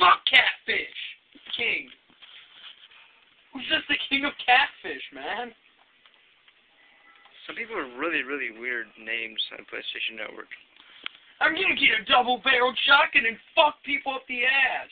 Fuck Catfish! King. Who's just the king of Catfish, man? Some people have really, really weird names on PlayStation Network. I'm gonna get a double barreled shotgun and fuck people up the ass.